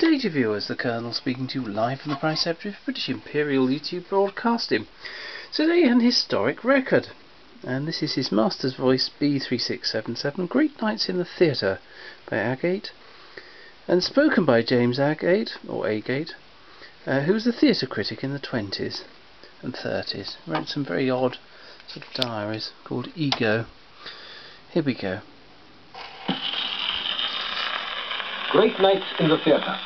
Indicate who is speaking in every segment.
Speaker 1: to viewers, the Colonel speaking to you live from the Preceptory of British Imperial YouTube Broadcasting. Today an historic record, and this is his master's voice B3677, Great Nights in the Theatre by Agate, and spoken by James Agate, or Agate, uh, who was a theatre critic in the 20s and 30s. Wrote some very odd sort of diaries called Ego. Here we go.
Speaker 2: Great nights in the theatre.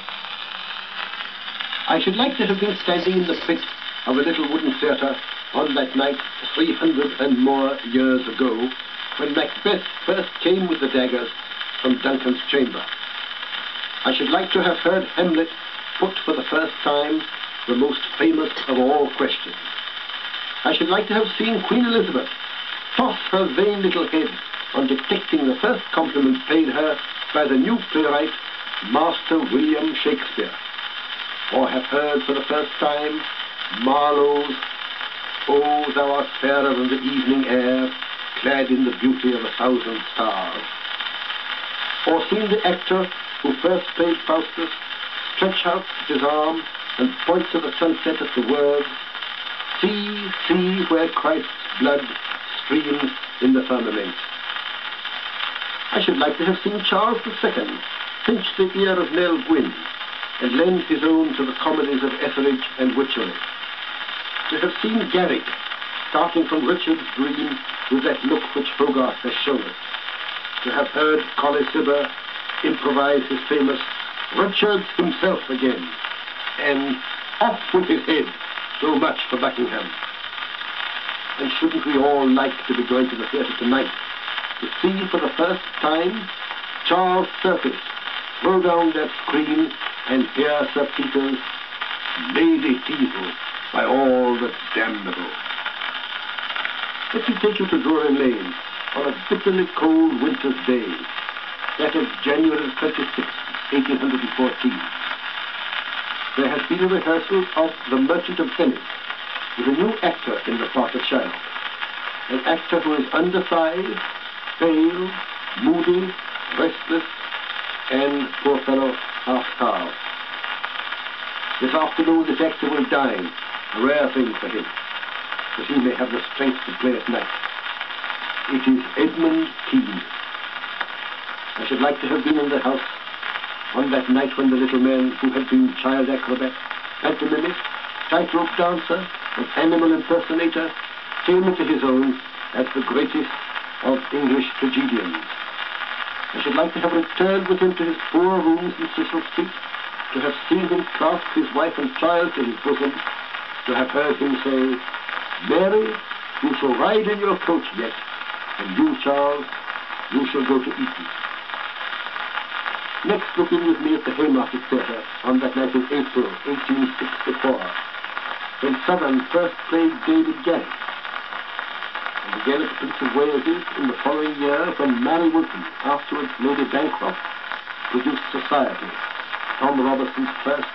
Speaker 2: I should like to have been standing in the pit of a little wooden theatre on that night 300 and more years ago when Macbeth first came with the daggers from Duncan's chamber. I should like to have heard Hamlet put for the first time the most famous of all questions. I should like to have seen Queen Elizabeth toss her vain little head on detecting the first compliment paid her by the new playwright Master William Shakespeare, or have heard for the first time Marlowe's Oh, thou art fairer than the evening air, clad in the beauty of a thousand stars, or seen the actor who first played Faustus stretch out his arm and point to the sunset at the words, See, see where Christ's blood streams in the firmament. I should like to have seen Charles II pinch the ear of Nell Gwyn and lend his own to the comedies of Etherege and Wycherley. To have seen Garrick starting from Richard's dream with that look which Hogarth has shown us. To have heard Colley Cibber improvise his famous Richard's himself again and off with his head, so much for Buckingham. And shouldn't we all like to be going to the theatre tonight to see for the first time Charles Surface throw down that screen and here, Sir Peter's Lady Teazle by all that's damnable. Let me take you to Drury Lane on a bitterly cold winter's day, that of January 26, 1814. There has been a rehearsal of The Merchant of Venice with a new actor in the part of Shylock, an actor who is undersized, pale, moody, Afternoon this actor will dine, a rare thing for him, that he may have the strength to play at night. It is Edmund Kean. I should like to have been in the house on that night when the little man who had been child acrobat, pantomimic, tightrope dancer, and animal impersonator came into his own as the greatest of English tragedians. I should like to have returned with him to his poor rooms in Cecil Street, to have seen him clasp his wife and child to his bosom, to have heard him say, Mary, you shall ride in your coach yet, and you, Charles, you shall go to Eton. Next, look in with me at the Haymarket Theatre on that night in April, 1864, when Sothern first played David Garrick and again at the Prince of Wales's in the following year when Marie Wilton, afterwards Lady Bancroft, produced Society, Tom Robertson's first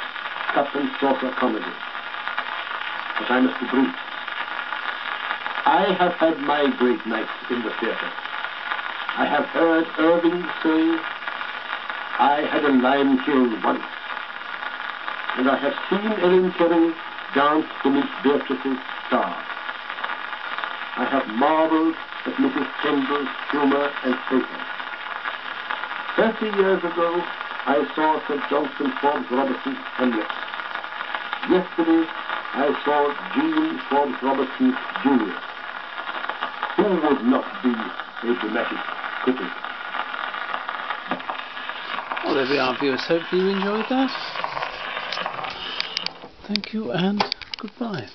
Speaker 2: cup and saucer comedy. But I must be brief. I have had my great nights in the theatre. I have heard Irving say, I had a lime kiln once. And I have seen Ellen Terry dance to Miss Beatrice's star. I have marveled at Mrs. Kendal's humor and pathos. Thirty years ago, I saw Sir Johnston Forbes Robertson Hamlet. Yesterday, I saw Jean Forbes Robertson Jr. Who would not be a dramatic critic?
Speaker 1: Well, there we are, viewers. Hopefully you enjoyed that. Thank you and goodbye.